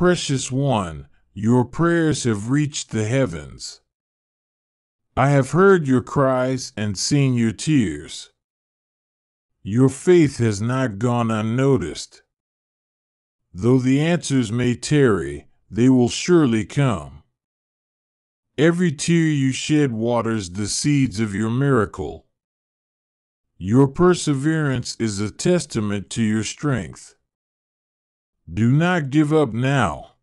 precious one, your prayers have reached the heavens. I have heard your cries and seen your tears. Your faith has not gone unnoticed. Though the answers may tarry, they will surely come. Every tear you shed waters the seeds of your miracle. Your perseverance is a testament to your strength. Do not give up now.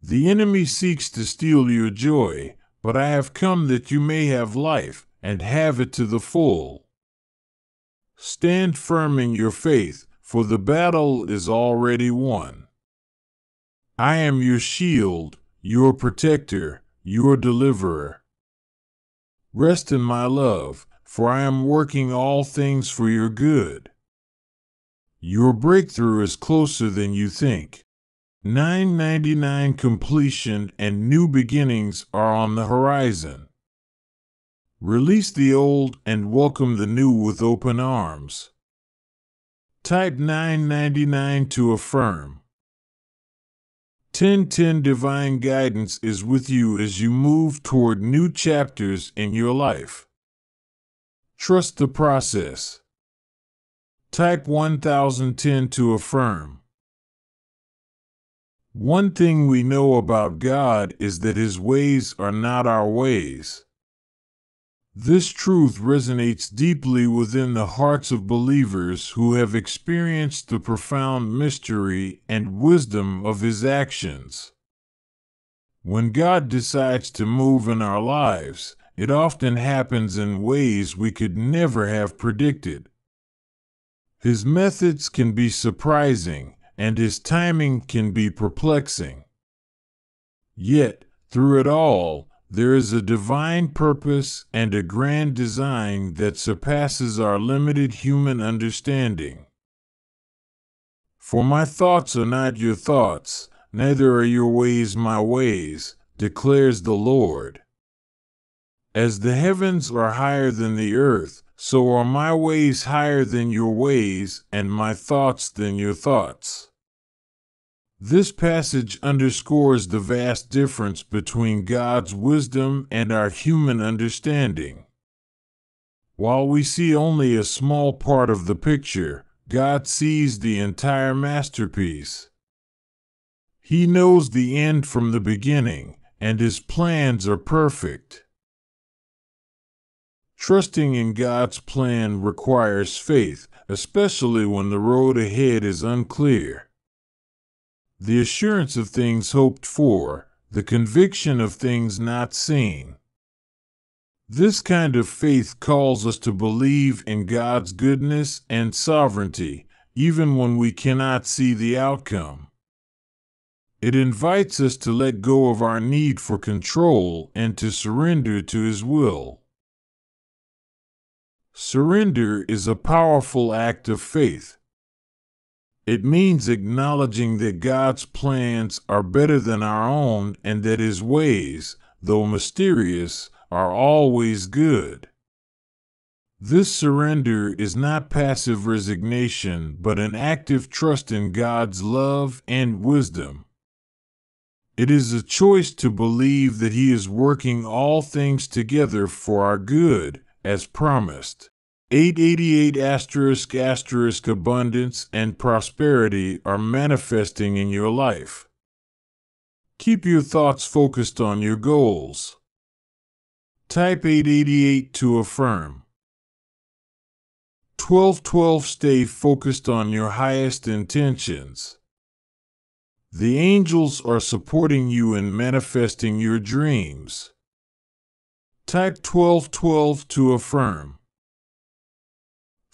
The enemy seeks to steal your joy, but I have come that you may have life and have it to the full. Stand firm in your faith, for the battle is already won. I am your shield, your protector, your deliverer. Rest in my love, for I am working all things for your good. Your breakthrough is closer than you think. 999 completion and new beginnings are on the horizon. Release the old and welcome the new with open arms. Type 999 to affirm. 1010 Divine Guidance is with you as you move toward new chapters in your life. Trust the process. Type 1010 to affirm. One thing we know about God is that His ways are not our ways. This truth resonates deeply within the hearts of believers who have experienced the profound mystery and wisdom of His actions. When God decides to move in our lives, it often happens in ways we could never have predicted. His methods can be surprising and his timing can be perplexing. Yet, through it all, there is a divine purpose and a grand design that surpasses our limited human understanding. For my thoughts are not your thoughts, neither are your ways my ways, declares the Lord. As the heavens are higher than the earth, so are my ways higher than your ways, and my thoughts than your thoughts. This passage underscores the vast difference between God's wisdom and our human understanding. While we see only a small part of the picture, God sees the entire masterpiece. He knows the end from the beginning, and his plans are perfect. Trusting in God's plan requires faith, especially when the road ahead is unclear the assurance of things hoped for, the conviction of things not seen. This kind of faith calls us to believe in God's goodness and sovereignty, even when we cannot see the outcome. It invites us to let go of our need for control and to surrender to His will. Surrender is a powerful act of faith. It means acknowledging that God's plans are better than our own and that His ways, though mysterious, are always good. This surrender is not passive resignation, but an active trust in God's love and wisdom. It is a choice to believe that He is working all things together for our good, as promised. 888 asterisk asterisk abundance and prosperity are manifesting in your life. Keep your thoughts focused on your goals. Type 888 to affirm. 1212 Stay focused on your highest intentions. The angels are supporting you in manifesting your dreams. Type 1212 to affirm.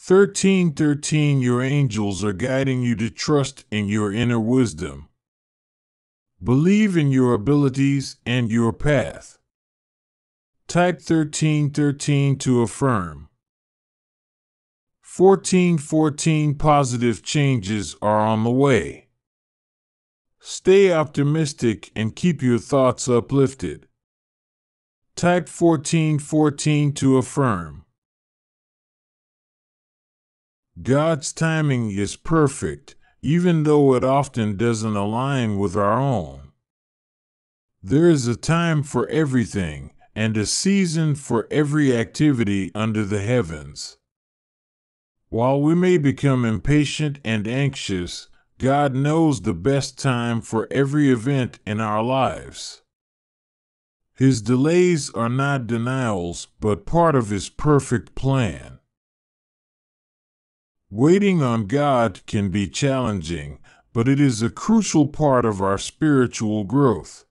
1313 Your angels are guiding you to trust in your inner wisdom. Believe in your abilities and your path. Type 1313 to affirm. 1414 Positive changes are on the way. Stay optimistic and keep your thoughts uplifted. Type 1414 to affirm. God's timing is perfect, even though it often doesn't align with our own. There is a time for everything and a season for every activity under the heavens. While we may become impatient and anxious, God knows the best time for every event in our lives. His delays are not denials, but part of His perfect plan. Waiting on God can be challenging, but it is a crucial part of our spiritual growth.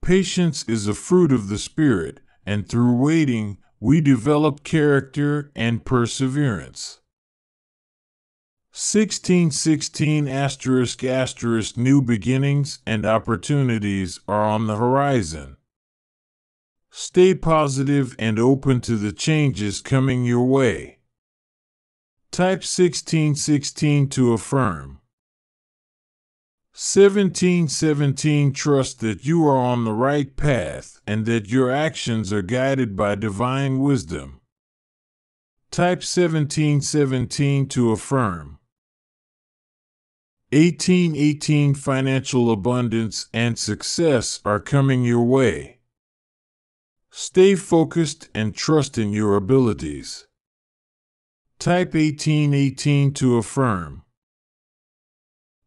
Patience is a fruit of the Spirit, and through waiting, we develop character and perseverance. 1616 asterisk asterisk new beginnings and opportunities are on the horizon. Stay positive and open to the changes coming your way. Type 1616 to affirm. 1717 Trust that you are on the right path and that your actions are guided by divine wisdom. Type 1717 to affirm. 1818 Financial abundance and success are coming your way. Stay focused and trust in your abilities. Type 1818 to affirm.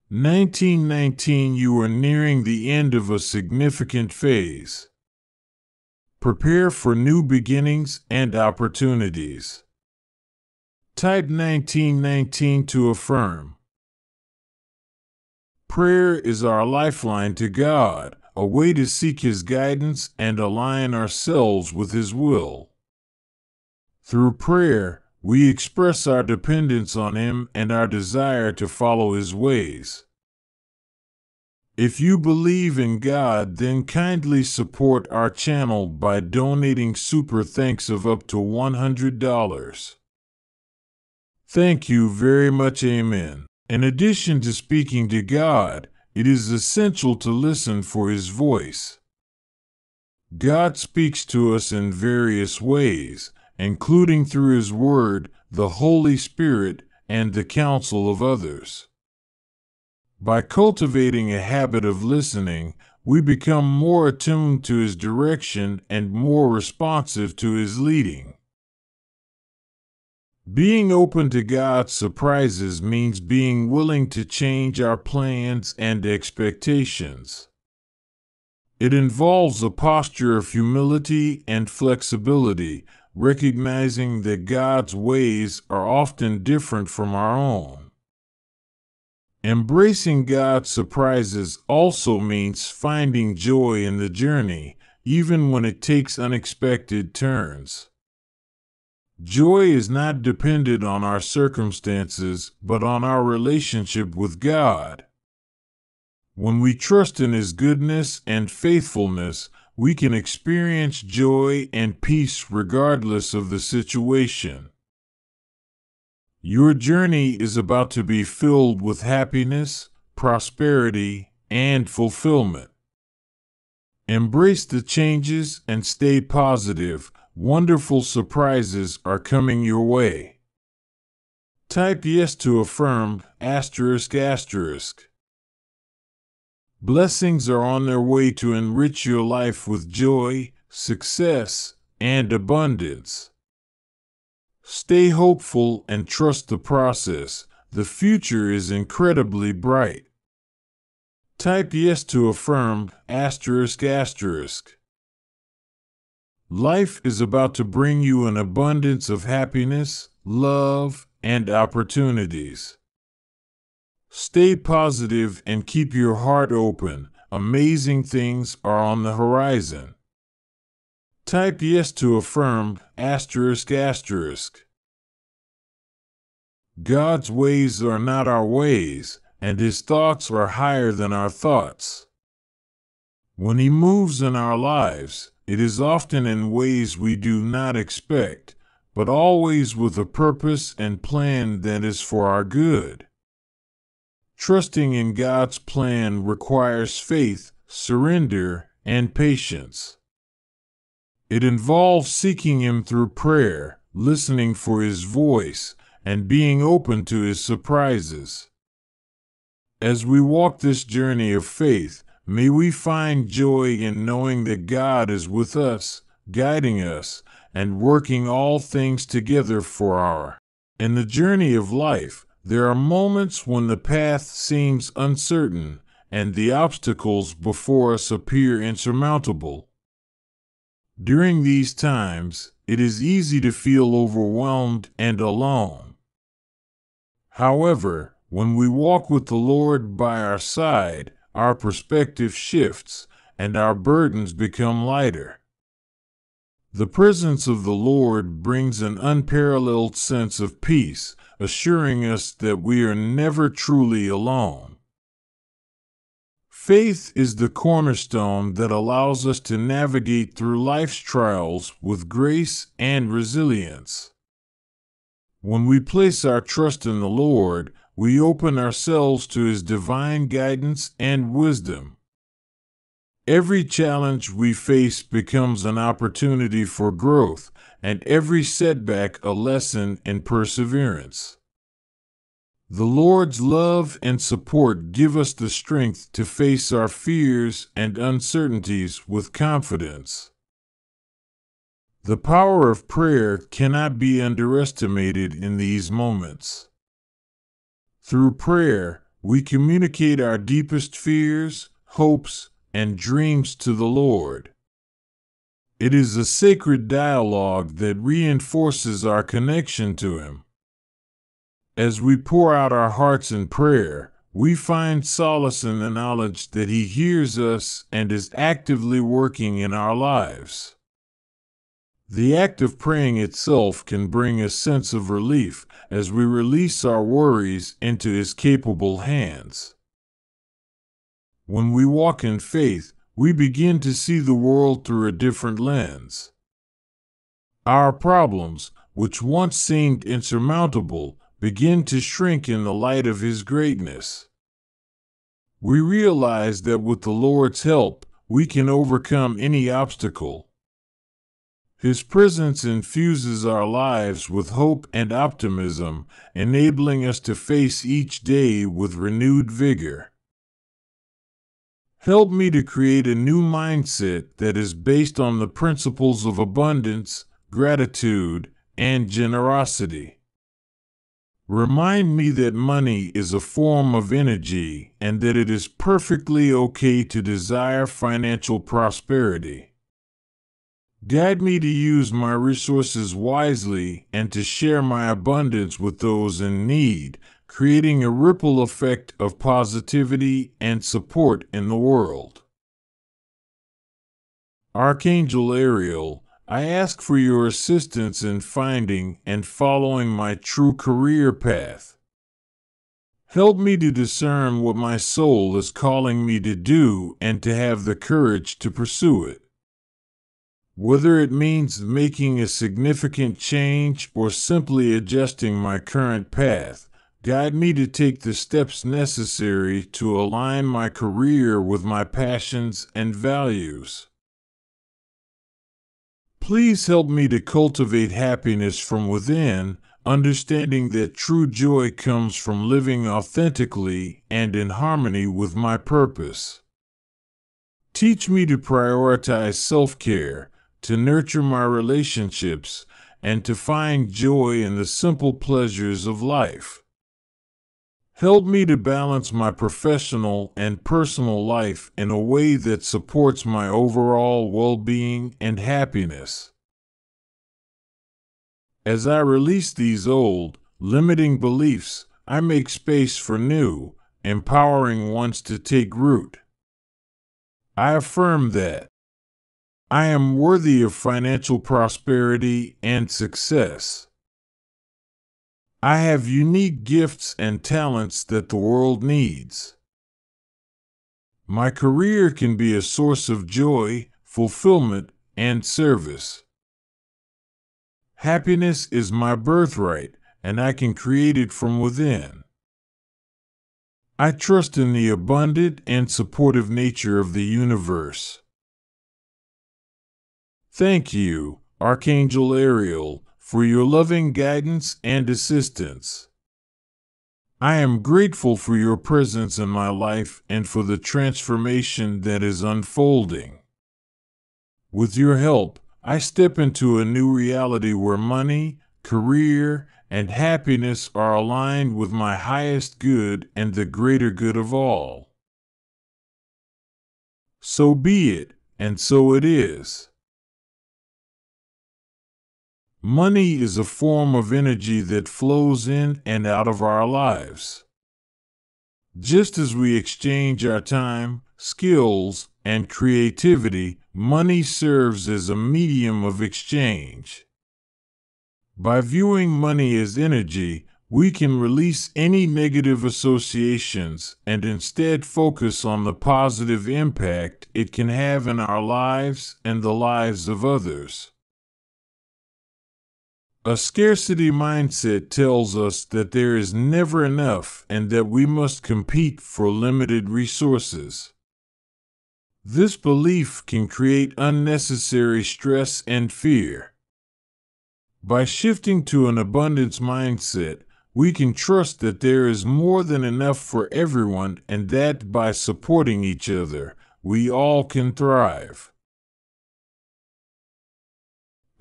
1919 You are nearing the end of a significant phase. Prepare for new beginnings and opportunities. Type 1919 to affirm. Prayer is our lifeline to God, a way to seek His guidance and align ourselves with His will. Through prayer, we express our dependence on Him and our desire to follow His ways. If you believe in God, then kindly support our channel by donating super thanks of up to $100. Thank you very much, Amen. In addition to speaking to God, it is essential to listen for His voice. God speaks to us in various ways, including through His Word, the Holy Spirit, and the counsel of others. By cultivating a habit of listening, we become more attuned to His direction and more responsive to His leading. Being open to God's surprises means being willing to change our plans and expectations. It involves a posture of humility and flexibility, recognizing that God's ways are often different from our own. Embracing God's surprises also means finding joy in the journey, even when it takes unexpected turns. Joy is not dependent on our circumstances, but on our relationship with God. When we trust in His goodness and faithfulness, we can experience joy and peace regardless of the situation. Your journey is about to be filled with happiness, prosperity, and fulfillment. Embrace the changes and stay positive Wonderful surprises are coming your way. Type yes to affirm asterisk asterisk. Blessings are on their way to enrich your life with joy, success, and abundance. Stay hopeful and trust the process. The future is incredibly bright. Type yes to affirm asterisk asterisk. Life is about to bring you an abundance of happiness, love, and opportunities. Stay positive and keep your heart open. Amazing things are on the horizon. Type yes to affirm asterisk asterisk. God's ways are not our ways, and his thoughts are higher than our thoughts. When he moves in our lives, it is often in ways we do not expect, but always with a purpose and plan that is for our good. Trusting in God's plan requires faith, surrender, and patience. It involves seeking Him through prayer, listening for His voice, and being open to His surprises. As we walk this journey of faith, may we find joy in knowing that God is with us, guiding us, and working all things together for our. In the journey of life, there are moments when the path seems uncertain and the obstacles before us appear insurmountable. During these times, it is easy to feel overwhelmed and alone. However, when we walk with the Lord by our side, our perspective shifts and our burdens become lighter. The presence of the Lord brings an unparalleled sense of peace, assuring us that we are never truly alone. Faith is the cornerstone that allows us to navigate through life's trials with grace and resilience. When we place our trust in the Lord, we open ourselves to His divine guidance and wisdom. Every challenge we face becomes an opportunity for growth, and every setback a lesson in perseverance. The Lord's love and support give us the strength to face our fears and uncertainties with confidence. The power of prayer cannot be underestimated in these moments. Through prayer, we communicate our deepest fears, hopes, and dreams to the Lord. It is a sacred dialogue that reinforces our connection to Him. As we pour out our hearts in prayer, we find solace in the knowledge that He hears us and is actively working in our lives. The act of praying itself can bring a sense of relief as we release our worries into His capable hands. When we walk in faith, we begin to see the world through a different lens. Our problems, which once seemed insurmountable, begin to shrink in the light of His greatness. We realize that with the Lord's help, we can overcome any obstacle. His presence infuses our lives with hope and optimism, enabling us to face each day with renewed vigor. Help me to create a new mindset that is based on the principles of abundance, gratitude, and generosity. Remind me that money is a form of energy and that it is perfectly okay to desire financial prosperity. Guide me to use my resources wisely and to share my abundance with those in need, creating a ripple effect of positivity and support in the world. Archangel Ariel, I ask for your assistance in finding and following my true career path. Help me to discern what my soul is calling me to do and to have the courage to pursue it. Whether it means making a significant change or simply adjusting my current path, Guide me to take the steps necessary to align my career with my passions and values. Please help me to cultivate happiness from within, understanding that true joy comes from living authentically and in harmony with my purpose. Teach me to prioritize self care, to nurture my relationships, and to find joy in the simple pleasures of life. Help me to balance my professional and personal life in a way that supports my overall well being and happiness. As I release these old, limiting beliefs, I make space for new, empowering ones to take root. I affirm that I am worthy of financial prosperity and success. I have unique gifts and talents that the world needs. My career can be a source of joy, fulfillment, and service. Happiness is my birthright, and I can create it from within. I trust in the abundant and supportive nature of the universe. Thank you, Archangel Ariel, for your loving guidance and assistance. I am grateful for your presence in my life and for the transformation that is unfolding. With your help, I step into a new reality where money, career, and happiness are aligned with my highest good and the greater good of all. So be it, and so it is. Money is a form of energy that flows in and out of our lives. Just as we exchange our time, skills, and creativity, money serves as a medium of exchange. By viewing money as energy, we can release any negative associations and instead focus on the positive impact it can have in our lives and the lives of others. A scarcity mindset tells us that there is never enough and that we must compete for limited resources. This belief can create unnecessary stress and fear. By shifting to an abundance mindset, we can trust that there is more than enough for everyone and that by supporting each other, we all can thrive.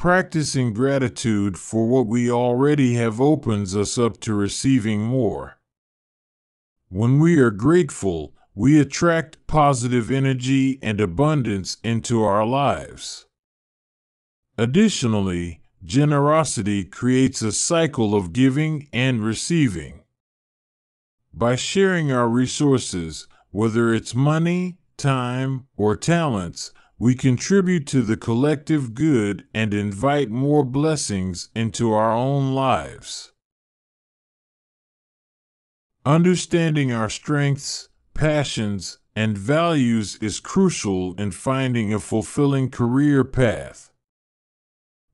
Practicing gratitude for what we already have opens us up to receiving more. When we are grateful, we attract positive energy and abundance into our lives. Additionally, generosity creates a cycle of giving and receiving. By sharing our resources, whether it's money, time, or talents, we contribute to the collective good and invite more blessings into our own lives. Understanding our strengths, passions, and values is crucial in finding a fulfilling career path.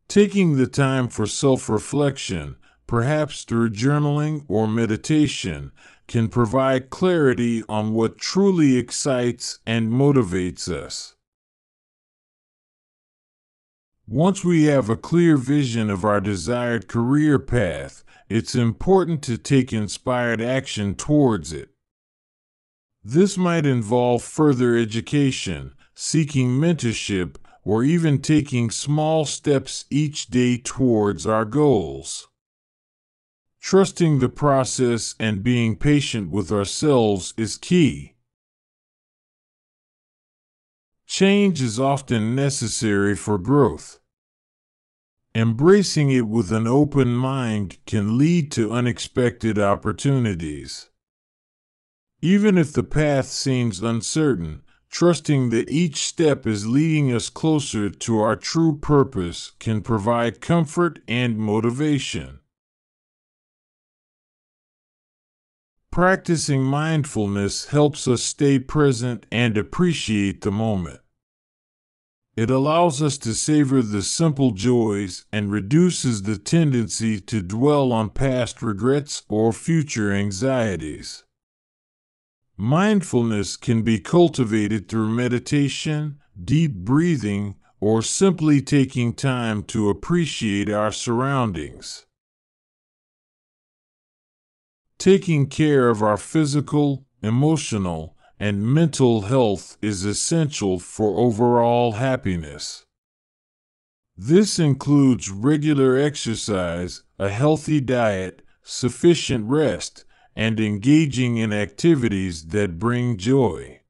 Taking the time for self reflection, perhaps through journaling or meditation, can provide clarity on what truly excites and motivates us. Once we have a clear vision of our desired career path, it's important to take inspired action towards it. This might involve further education, seeking mentorship, or even taking small steps each day towards our goals. Trusting the process and being patient with ourselves is key. Change is often necessary for growth. Embracing it with an open mind can lead to unexpected opportunities. Even if the path seems uncertain, trusting that each step is leading us closer to our true purpose can provide comfort and motivation. Practicing mindfulness helps us stay present and appreciate the moment. It allows us to savor the simple joys and reduces the tendency to dwell on past regrets or future anxieties. Mindfulness can be cultivated through meditation, deep breathing, or simply taking time to appreciate our surroundings. Taking care of our physical, emotional, and mental health is essential for overall happiness. This includes regular exercise, a healthy diet, sufficient rest, and engaging in activities that bring joy.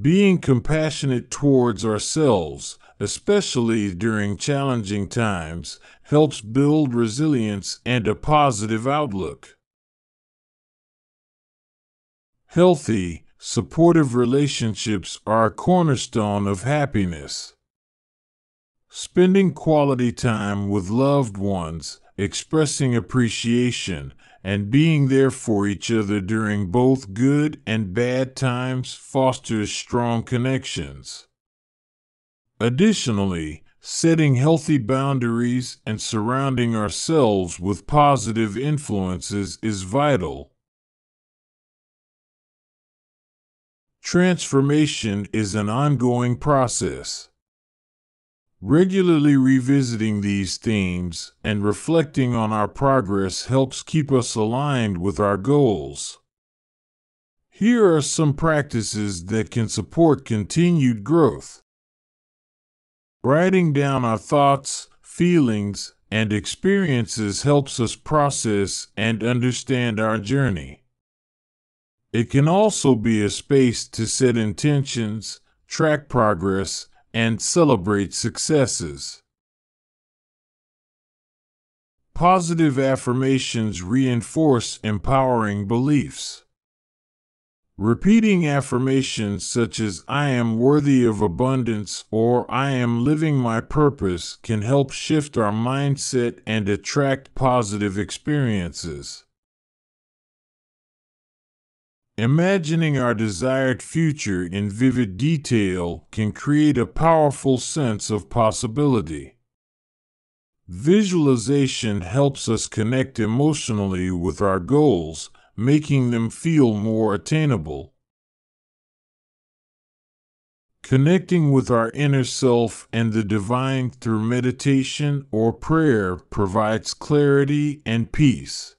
Being compassionate towards ourselves, especially during challenging times, helps build resilience and a positive outlook. Healthy, supportive relationships are a cornerstone of happiness. Spending quality time with loved ones, expressing appreciation, and being there for each other during both good and bad times fosters strong connections. Additionally, setting healthy boundaries and surrounding ourselves with positive influences is vital. Transformation is an ongoing process. Regularly revisiting these themes and reflecting on our progress helps keep us aligned with our goals. Here are some practices that can support continued growth. Writing down our thoughts, feelings, and experiences helps us process and understand our journey. It can also be a space to set intentions, track progress, and celebrate successes. Positive affirmations reinforce empowering beliefs. Repeating affirmations such as I am worthy of abundance or I am living my purpose can help shift our mindset and attract positive experiences. Imagining our desired future in vivid detail can create a powerful sense of possibility. Visualization helps us connect emotionally with our goals, making them feel more attainable. Connecting with our inner self and the divine through meditation or prayer provides clarity and peace.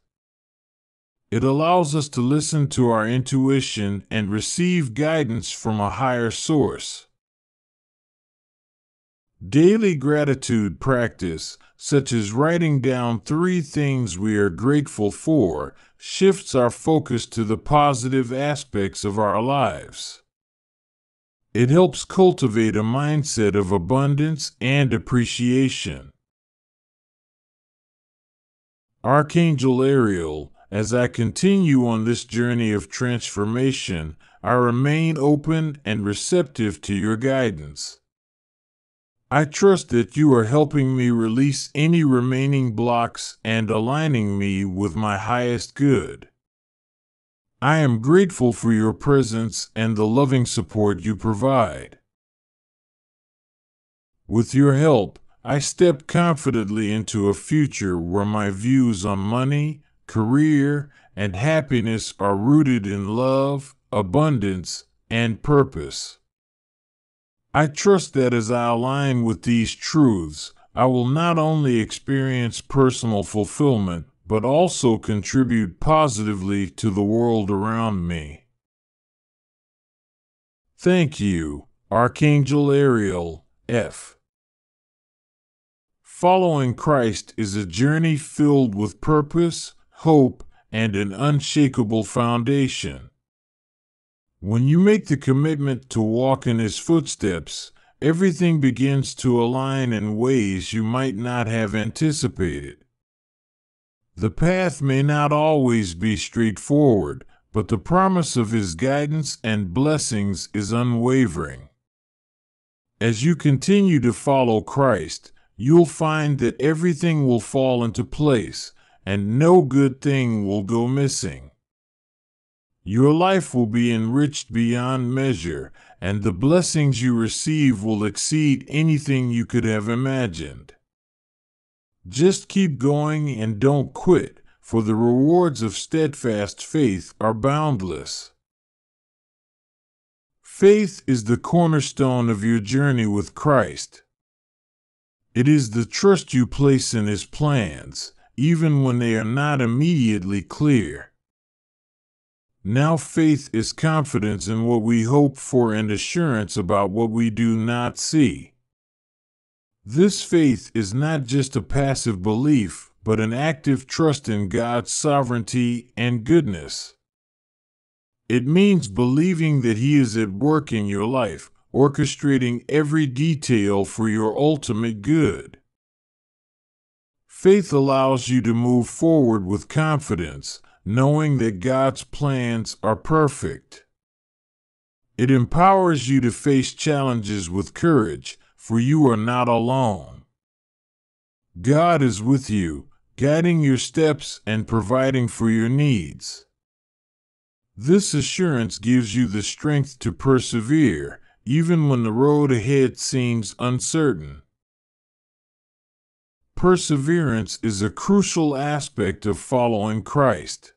It allows us to listen to our intuition and receive guidance from a higher source. Daily gratitude practice, such as writing down three things we are grateful for, shifts our focus to the positive aspects of our lives. It helps cultivate a mindset of abundance and appreciation. Archangel Ariel, as I continue on this journey of transformation, I remain open and receptive to your guidance. I trust that you are helping me release any remaining blocks and aligning me with my highest good. I am grateful for your presence and the loving support you provide. With your help, I step confidently into a future where my views on money, career, and happiness are rooted in love, abundance, and purpose. I trust that as I align with these truths, I will not only experience personal fulfillment, but also contribute positively to the world around me. Thank you, Archangel Ariel, F. Following Christ is a journey filled with purpose, hope, and an unshakable foundation. When you make the commitment to walk in His footsteps, everything begins to align in ways you might not have anticipated. The path may not always be straightforward, but the promise of His guidance and blessings is unwavering. As you continue to follow Christ, you'll find that everything will fall into place and no good thing will go missing. Your life will be enriched beyond measure, and the blessings you receive will exceed anything you could have imagined. Just keep going and don't quit, for the rewards of steadfast faith are boundless. Faith is the cornerstone of your journey with Christ. It is the trust you place in His plans, even when they are not immediately clear. Now, faith is confidence in what we hope for and assurance about what we do not see. This faith is not just a passive belief, but an active trust in God's sovereignty and goodness. It means believing that He is at work in your life, orchestrating every detail for your ultimate good. Faith allows you to move forward with confidence, knowing that God's plans are perfect. It empowers you to face challenges with courage, for you are not alone. God is with you, guiding your steps and providing for your needs. This assurance gives you the strength to persevere, even when the road ahead seems uncertain. Perseverance is a crucial aspect of following Christ.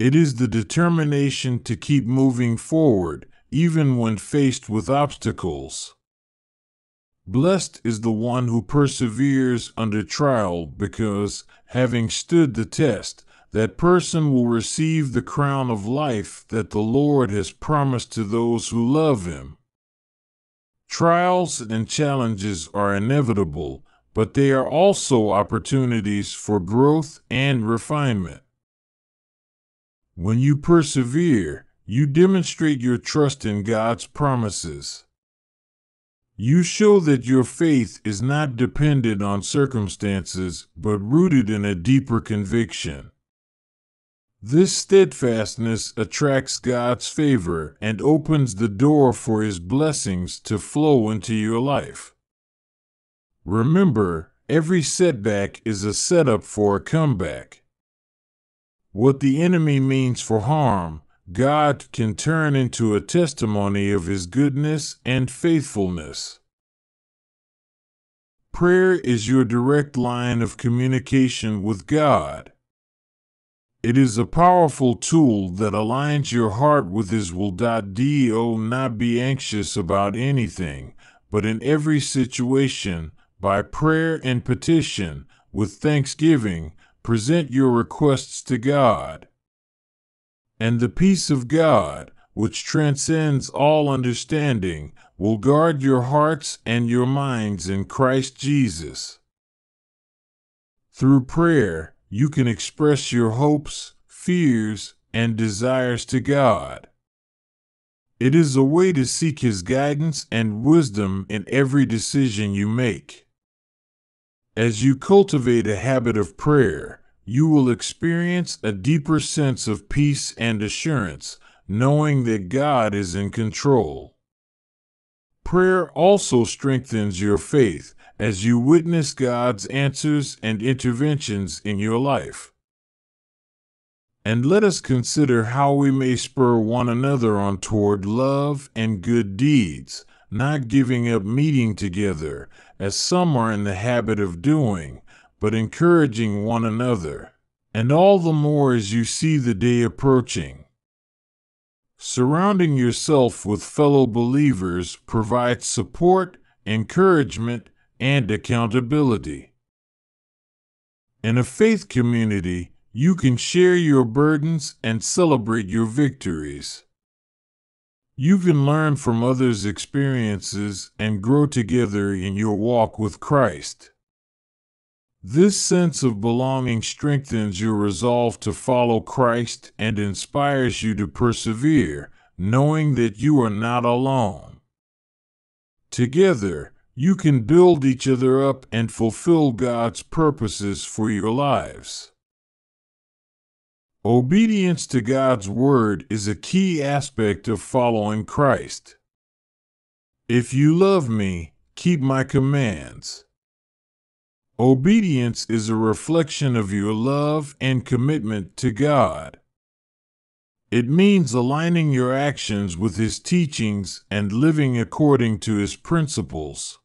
It is the determination to keep moving forward, even when faced with obstacles. Blessed is the one who perseveres under trial, because, having stood the test, that person will receive the crown of life that the Lord has promised to those who love him. Trials and challenges are inevitable, but they are also opportunities for growth and refinement. When you persevere, you demonstrate your trust in God's promises. You show that your faith is not dependent on circumstances, but rooted in a deeper conviction. This steadfastness attracts God's favor and opens the door for His blessings to flow into your life. Remember, every setback is a setup for a comeback. What the enemy means for harm, God can turn into a testimony of His goodness and faithfulness. Prayer is your direct line of communication with God. It is a powerful tool that aligns your heart with His will. Do not be anxious about anything, but in every situation, by prayer and petition, with thanksgiving, present your requests to God and the peace of God, which transcends all understanding, will guard your hearts and your minds in Christ Jesus. Through prayer, you can express your hopes, fears, and desires to God. It is a way to seek His guidance and wisdom in every decision you make. As you cultivate a habit of prayer, you will experience a deeper sense of peace and assurance, knowing that God is in control. Prayer also strengthens your faith as you witness God's answers and interventions in your life. And let us consider how we may spur one another on toward love and good deeds, not giving up meeting together, as some are in the habit of doing but encouraging one another, and all the more as you see the day approaching. Surrounding yourself with fellow believers provides support, encouragement, and accountability. In a faith community, you can share your burdens and celebrate your victories. You can learn from others' experiences and grow together in your walk with Christ. This sense of belonging strengthens your resolve to follow Christ and inspires you to persevere, knowing that you are not alone. Together, you can build each other up and fulfill God's purposes for your lives. Obedience to God's Word is a key aspect of following Christ. If you love me, keep my commands. Obedience is a reflection of your love and commitment to God. It means aligning your actions with His teachings and living according to His principles.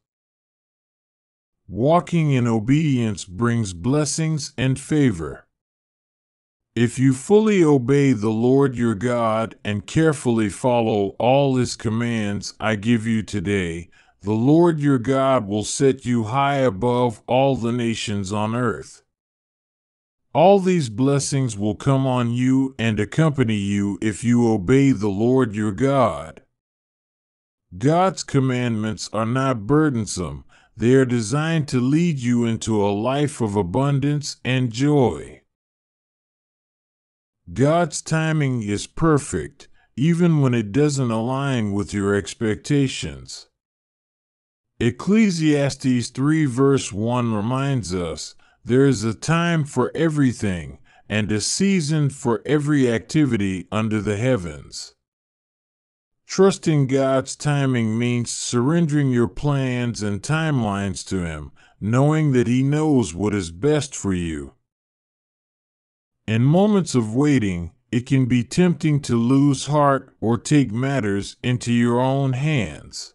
Walking in obedience brings blessings and favor. If you fully obey the Lord your God and carefully follow all His commands I give you today, the Lord your God will set you high above all the nations on earth. All these blessings will come on you and accompany you if you obey the Lord your God. God's commandments are not burdensome, they are designed to lead you into a life of abundance and joy. God's timing is perfect, even when it doesn't align with your expectations. Ecclesiastes 3 verse 1 reminds us there is a time for everything and a season for every activity under the heavens. Trusting God's timing means surrendering your plans and timelines to Him, knowing that He knows what is best for you. In moments of waiting, it can be tempting to lose heart or take matters into your own hands.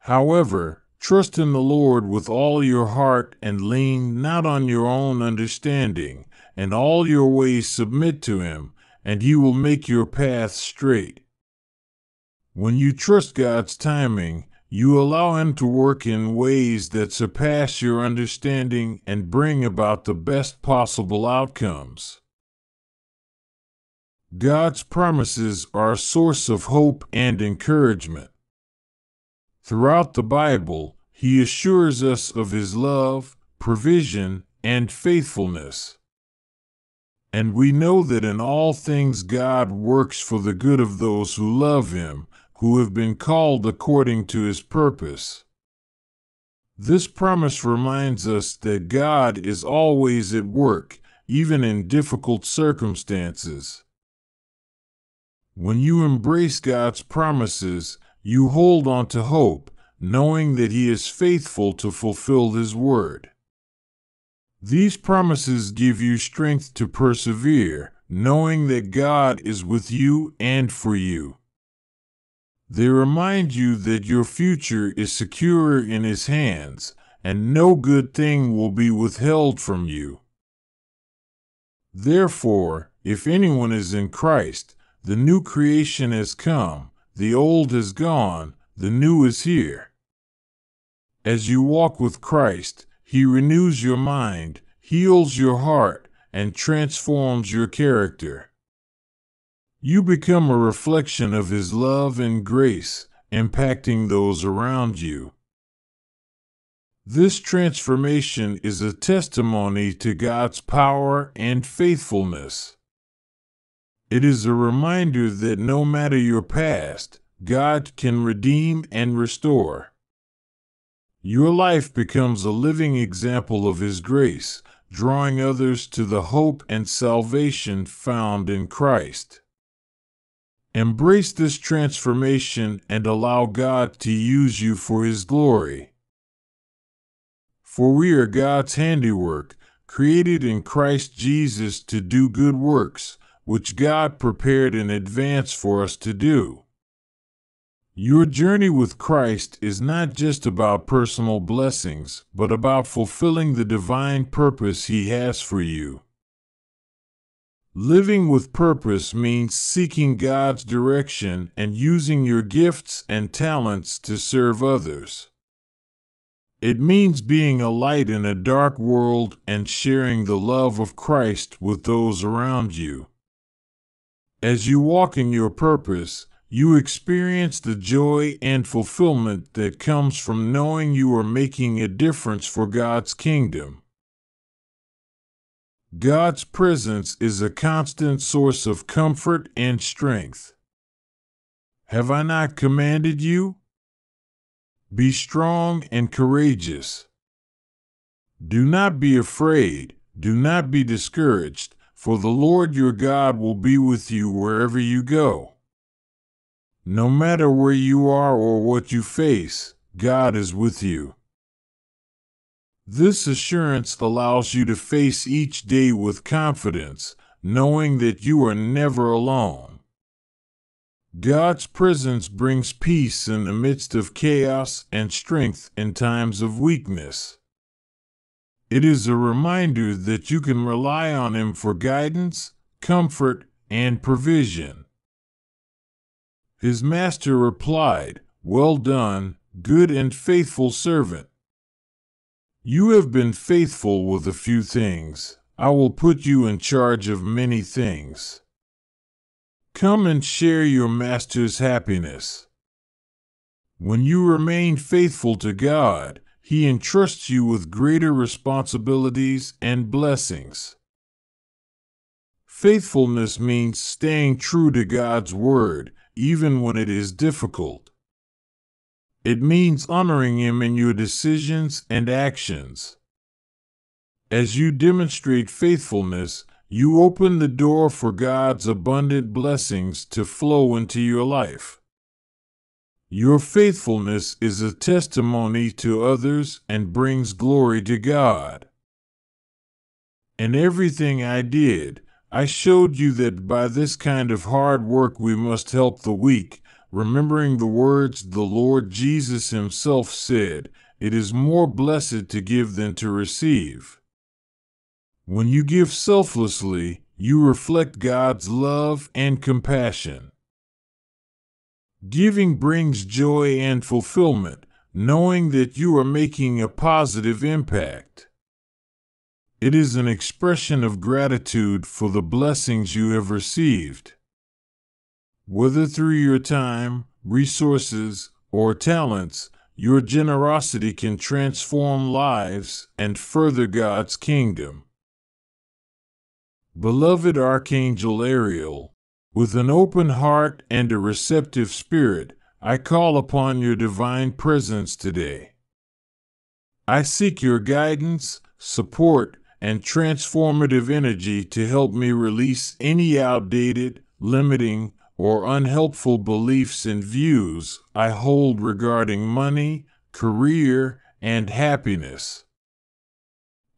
However, trust in the Lord with all your heart and lean not on your own understanding, and all your ways submit to him, and he will make your path straight. When you trust God's timing, you allow Him to work in ways that surpass your understanding and bring about the best possible outcomes. God's promises are a source of hope and encouragement. Throughout the Bible, He assures us of His love, provision, and faithfulness. And we know that in all things God works for the good of those who love Him, who have been called according to His purpose. This promise reminds us that God is always at work, even in difficult circumstances. When you embrace God's promises, you hold on to hope, knowing that He is faithful to fulfill His word. These promises give you strength to persevere, knowing that God is with you and for you. They remind you that your future is secure in His hands, and no good thing will be withheld from you. Therefore, if anyone is in Christ, the new creation has come, the old is gone, the new is here. As you walk with Christ, He renews your mind, heals your heart, and transforms your character. You become a reflection of His love and grace, impacting those around you. This transformation is a testimony to God's power and faithfulness. It is a reminder that no matter your past, God can redeem and restore. Your life becomes a living example of His grace, drawing others to the hope and salvation found in Christ. Embrace this transformation and allow God to use you for His glory. For we are God's handiwork, created in Christ Jesus to do good works which God prepared in advance for us to do. Your journey with Christ is not just about personal blessings, but about fulfilling the divine purpose He has for you. Living with purpose means seeking God's direction and using your gifts and talents to serve others. It means being a light in a dark world and sharing the love of Christ with those around you. As you walk in your purpose, you experience the joy and fulfillment that comes from knowing you are making a difference for God's kingdom. God's presence is a constant source of comfort and strength. Have I not commanded you? Be strong and courageous. Do not be afraid, do not be discouraged, for the Lord your God will be with you wherever you go. No matter where you are or what you face, God is with you. This assurance allows you to face each day with confidence, knowing that you are never alone. God's presence brings peace in the midst of chaos and strength in times of weakness. It is a reminder that you can rely on Him for guidance, comfort, and provision. His master replied, Well done, good and faithful servant. You have been faithful with a few things. I will put you in charge of many things. Come and share your master's happiness. When you remain faithful to God, he entrusts you with greater responsibilities and blessings. Faithfulness means staying true to God's Word, even when it is difficult. It means honoring Him in your decisions and actions. As you demonstrate faithfulness, you open the door for God's abundant blessings to flow into your life. Your faithfulness is a testimony to others and brings glory to God. In everything I did, I showed you that by this kind of hard work we must help the weak, remembering the words the Lord Jesus Himself said, It is more blessed to give than to receive. When you give selflessly, you reflect God's love and compassion. Giving brings joy and fulfillment, knowing that you are making a positive impact. It is an expression of gratitude for the blessings you have received. Whether through your time, resources, or talents, your generosity can transform lives and further God's kingdom. Beloved Archangel Ariel, with an open heart and a receptive spirit, I call upon your divine presence today. I seek your guidance, support, and transformative energy to help me release any outdated, limiting, or unhelpful beliefs and views I hold regarding money, career, and happiness.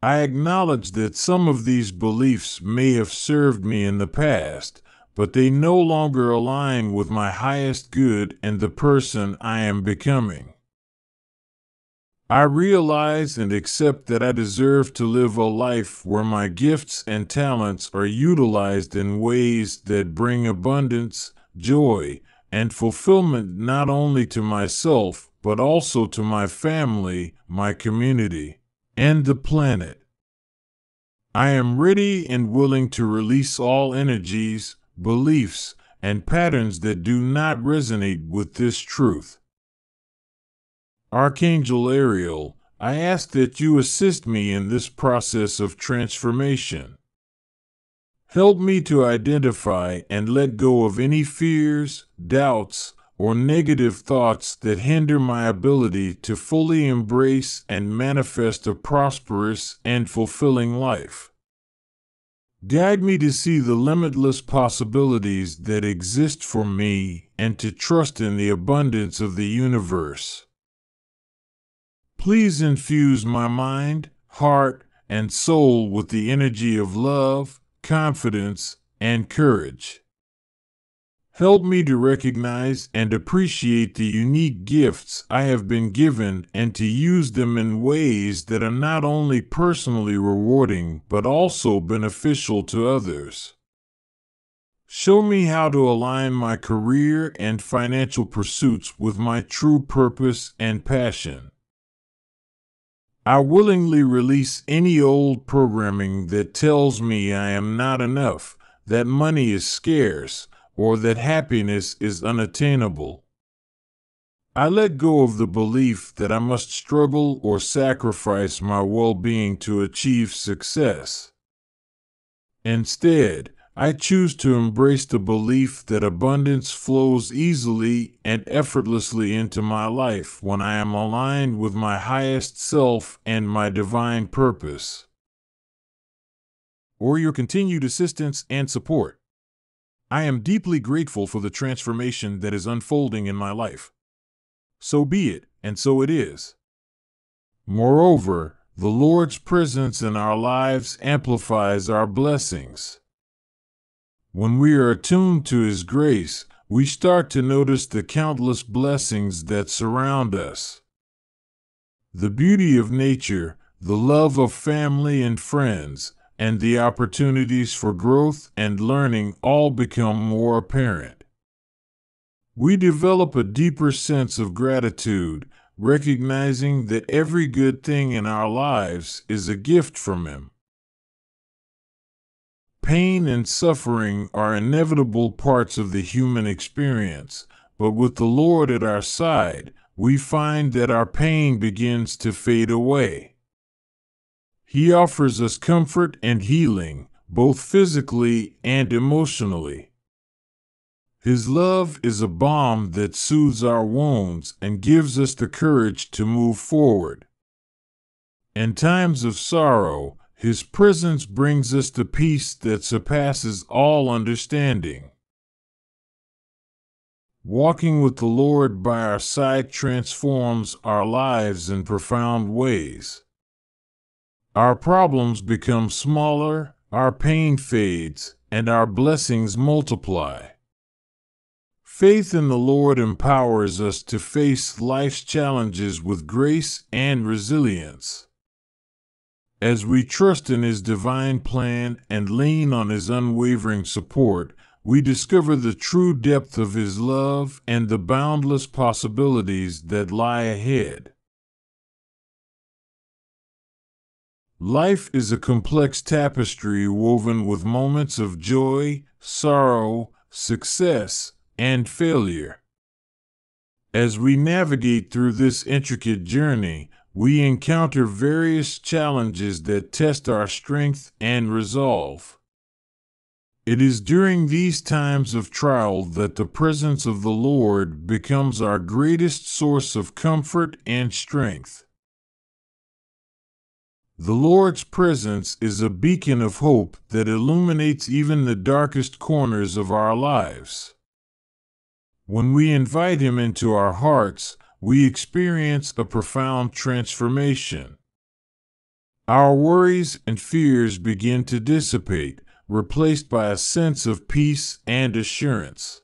I acknowledge that some of these beliefs may have served me in the past, but they no longer align with my highest good and the person I am becoming. I realize and accept that I deserve to live a life where my gifts and talents are utilized in ways that bring abundance, joy, and fulfillment not only to myself, but also to my family, my community, and the planet. I am ready and willing to release all energies, beliefs, and patterns that do not resonate with this truth. Archangel Ariel, I ask that you assist me in this process of transformation. Help me to identify and let go of any fears, doubts, or negative thoughts that hinder my ability to fully embrace and manifest a prosperous and fulfilling life. Guide me to see the limitless possibilities that exist for me and to trust in the abundance of the universe. Please infuse my mind, heart, and soul with the energy of love, confidence, and courage. Help me to recognize and appreciate the unique gifts I have been given and to use them in ways that are not only personally rewarding but also beneficial to others. Show me how to align my career and financial pursuits with my true purpose and passion. I willingly release any old programming that tells me I am not enough, that money is scarce, or that happiness is unattainable. I let go of the belief that I must struggle or sacrifice my well being to achieve success. Instead, I choose to embrace the belief that abundance flows easily and effortlessly into my life when I am aligned with my highest self and my divine purpose. Or your continued assistance and support. I am deeply grateful for the transformation that is unfolding in my life. So be it, and so it is. Moreover, the Lord's presence in our lives amplifies our blessings. When we are attuned to His grace, we start to notice the countless blessings that surround us. The beauty of nature, the love of family and friends, and the opportunities for growth and learning all become more apparent. We develop a deeper sense of gratitude, recognizing that every good thing in our lives is a gift from Him. Pain and suffering are inevitable parts of the human experience, but with the Lord at our side, we find that our pain begins to fade away. He offers us comfort and healing, both physically and emotionally. His love is a balm that soothes our wounds and gives us the courage to move forward. In times of sorrow, his presence brings us the peace that surpasses all understanding. Walking with the Lord by our side transforms our lives in profound ways. Our problems become smaller, our pain fades, and our blessings multiply. Faith in the Lord empowers us to face life's challenges with grace and resilience. As we trust in His divine plan and lean on His unwavering support, we discover the true depth of His love and the boundless possibilities that lie ahead. Life is a complex tapestry woven with moments of joy, sorrow, success, and failure. As we navigate through this intricate journey, we encounter various challenges that test our strength and resolve. It is during these times of trial that the presence of the Lord becomes our greatest source of comfort and strength. The Lord's presence is a beacon of hope that illuminates even the darkest corners of our lives. When we invite Him into our hearts, we experience a profound transformation. Our worries and fears begin to dissipate, replaced by a sense of peace and assurance.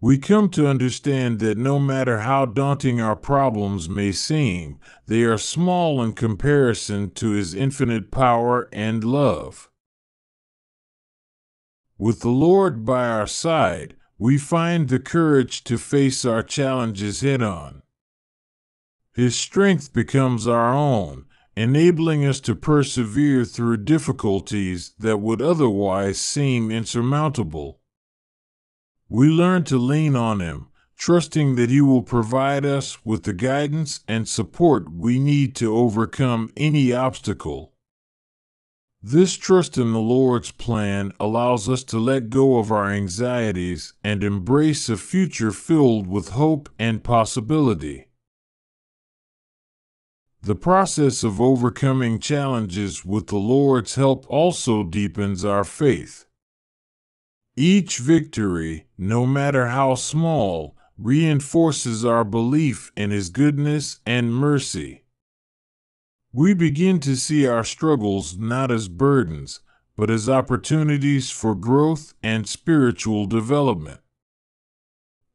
We come to understand that no matter how daunting our problems may seem, they are small in comparison to His infinite power and love. With the Lord by our side, we find the courage to face our challenges head on. His strength becomes our own, enabling us to persevere through difficulties that would otherwise seem insurmountable. We learn to lean on Him, trusting that He will provide us with the guidance and support we need to overcome any obstacle. This trust in the Lord's plan allows us to let go of our anxieties and embrace a future filled with hope and possibility. The process of overcoming challenges with the Lord's help also deepens our faith. Each victory, no matter how small, reinforces our belief in His goodness and mercy. We begin to see our struggles not as burdens, but as opportunities for growth and spiritual development.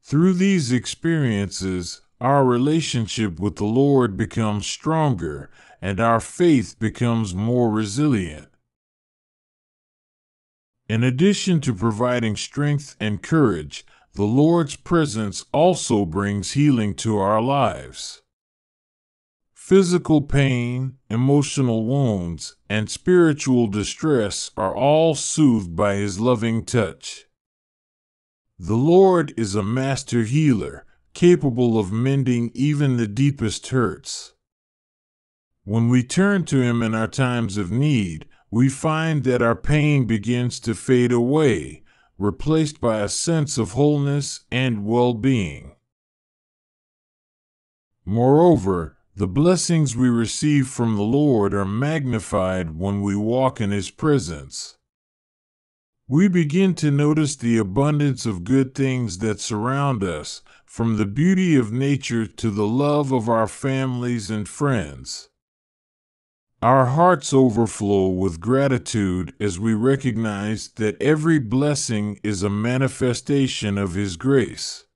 Through these experiences, our relationship with the Lord becomes stronger and our faith becomes more resilient. In addition to providing strength and courage, the Lord's presence also brings healing to our lives. Physical pain, emotional wounds, and spiritual distress are all soothed by His loving touch. The Lord is a master healer, capable of mending even the deepest hurts. When we turn to Him in our times of need, we find that our pain begins to fade away, replaced by a sense of wholeness and well being. Moreover, the blessings we receive from the Lord are magnified when we walk in His presence. We begin to notice the abundance of good things that surround us, from the beauty of nature to the love of our families and friends. Our hearts overflow with gratitude as we recognize that every blessing is a manifestation of His grace.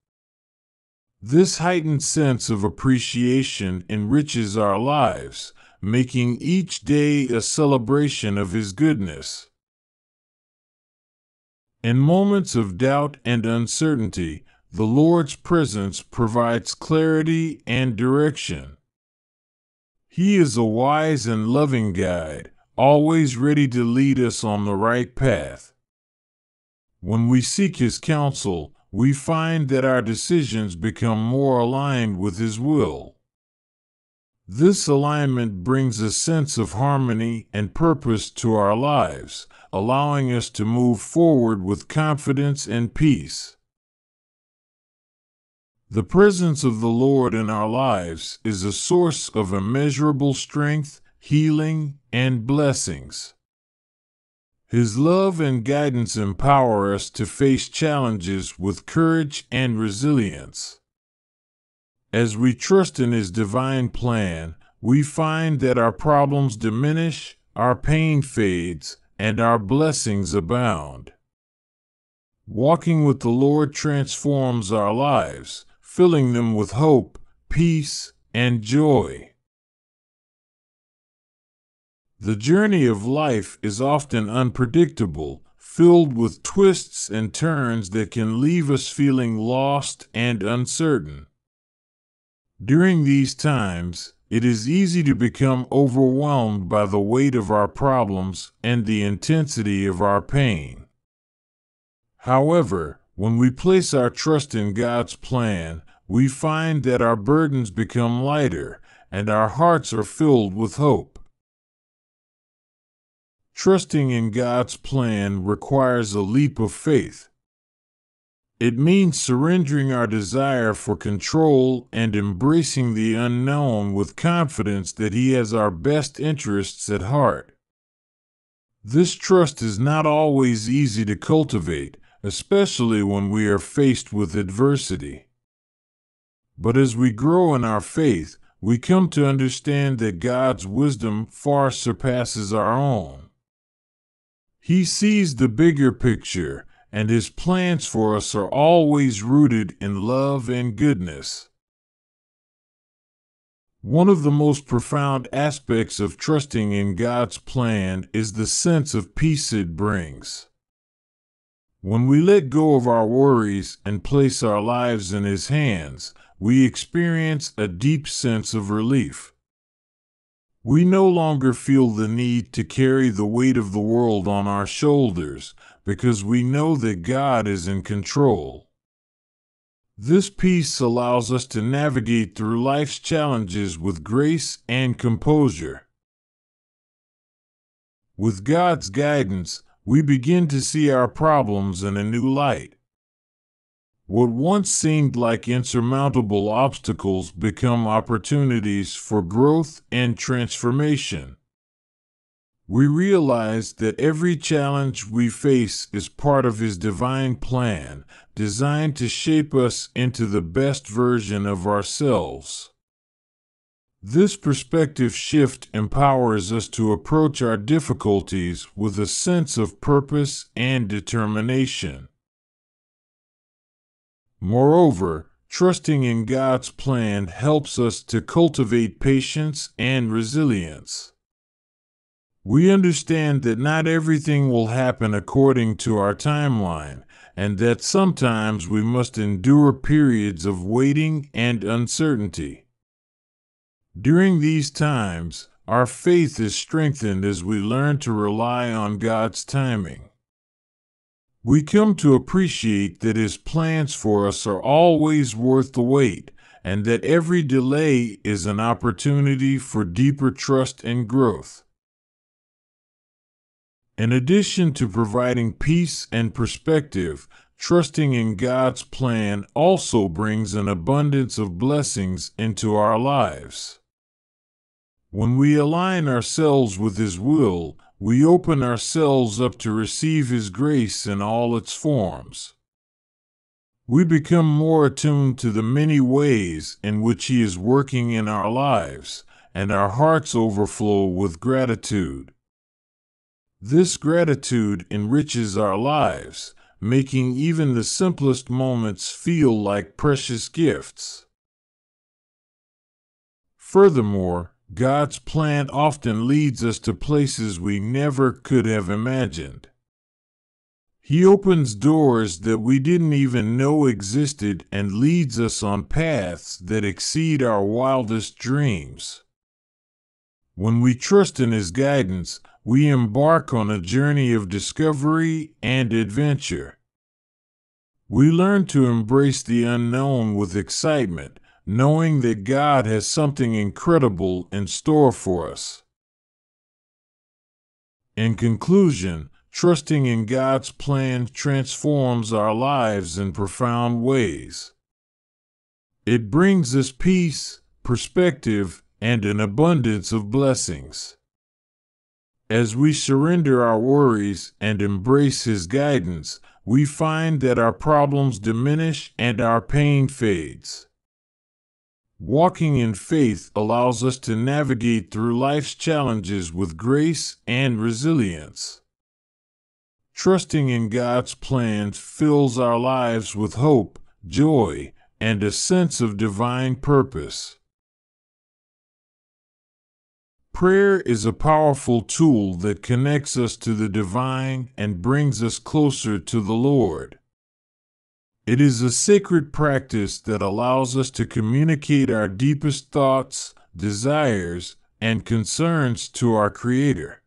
This heightened sense of appreciation enriches our lives, making each day a celebration of His goodness. In moments of doubt and uncertainty, the Lord's presence provides clarity and direction. He is a wise and loving guide, always ready to lead us on the right path. When we seek His counsel, we find that our decisions become more aligned with His will. This alignment brings a sense of harmony and purpose to our lives, allowing us to move forward with confidence and peace. The presence of the Lord in our lives is a source of immeasurable strength, healing, and blessings. His love and guidance empower us to face challenges with courage and resilience. As we trust in His divine plan, we find that our problems diminish, our pain fades, and our blessings abound. Walking with the Lord transforms our lives, filling them with hope, peace, and joy. The journey of life is often unpredictable, filled with twists and turns that can leave us feeling lost and uncertain. During these times, it is easy to become overwhelmed by the weight of our problems and the intensity of our pain. However, when we place our trust in God's plan, we find that our burdens become lighter and our hearts are filled with hope. Trusting in God's plan requires a leap of faith. It means surrendering our desire for control and embracing the unknown with confidence that He has our best interests at heart. This trust is not always easy to cultivate, especially when we are faced with adversity. But as we grow in our faith, we come to understand that God's wisdom far surpasses our own. He sees the bigger picture and his plans for us are always rooted in love and goodness. One of the most profound aspects of trusting in God's plan is the sense of peace it brings. When we let go of our worries and place our lives in His hands, we experience a deep sense of relief. We no longer feel the need to carry the weight of the world on our shoulders because we know that God is in control. This peace allows us to navigate through life's challenges with grace and composure. With God's guidance, we begin to see our problems in a new light. What once seemed like insurmountable obstacles become opportunities for growth and transformation. We realize that every challenge we face is part of His divine plan, designed to shape us into the best version of ourselves. This perspective shift empowers us to approach our difficulties with a sense of purpose and determination. Moreover, trusting in God's plan helps us to cultivate patience and resilience. We understand that not everything will happen according to our timeline, and that sometimes we must endure periods of waiting and uncertainty. During these times, our faith is strengthened as we learn to rely on God's timing. We come to appreciate that His plans for us are always worth the wait, and that every delay is an opportunity for deeper trust and growth. In addition to providing peace and perspective, trusting in God's plan also brings an abundance of blessings into our lives. When we align ourselves with His will, we open ourselves up to receive His grace in all its forms. We become more attuned to the many ways in which He is working in our lives, and our hearts overflow with gratitude. This gratitude enriches our lives, making even the simplest moments feel like precious gifts. Furthermore, God's plan often leads us to places we never could have imagined. He opens doors that we didn't even know existed and leads us on paths that exceed our wildest dreams. When we trust in His guidance, we embark on a journey of discovery and adventure. We learn to embrace the unknown with excitement knowing that God has something incredible in store for us. In conclusion, trusting in God's plan transforms our lives in profound ways. It brings us peace, perspective, and an abundance of blessings. As we surrender our worries and embrace His guidance, we find that our problems diminish and our pain fades. Walking in faith allows us to navigate through life's challenges with grace and resilience. Trusting in God's plans fills our lives with hope, joy, and a sense of divine purpose. Prayer is a powerful tool that connects us to the divine and brings us closer to the Lord. It is a sacred practice that allows us to communicate our deepest thoughts, desires, and concerns to our Creator.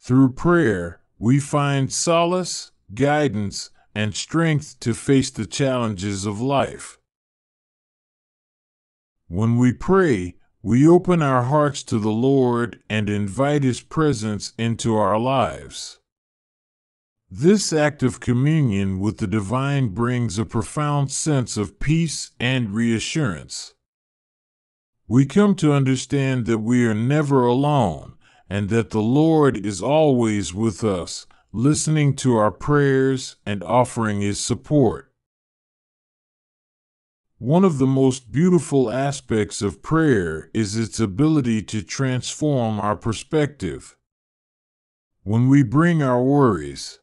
Through prayer, we find solace, guidance, and strength to face the challenges of life. When we pray, we open our hearts to the Lord and invite His presence into our lives. This act of communion with the divine brings a profound sense of peace and reassurance. We come to understand that we are never alone and that the Lord is always with us, listening to our prayers and offering His support. One of the most beautiful aspects of prayer is its ability to transform our perspective. When we bring our worries,